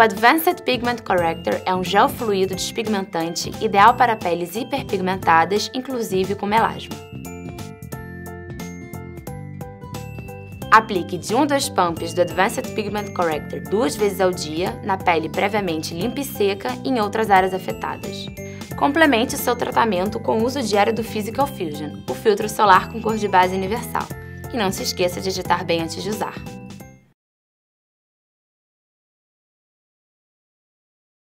O Advanced Pigment Corrector é um gel fluido despigmentante ideal para peles hiperpigmentadas, inclusive com melasma. Aplique de 1 a 2 pumps do Advanced Pigment Corrector duas vezes ao dia na pele previamente limpa e seca e em outras áreas afetadas. Complemente seu tratamento com o uso diário do Physical Fusion, o filtro solar com cor de base universal. E não se esqueça de digitar bem antes de usar.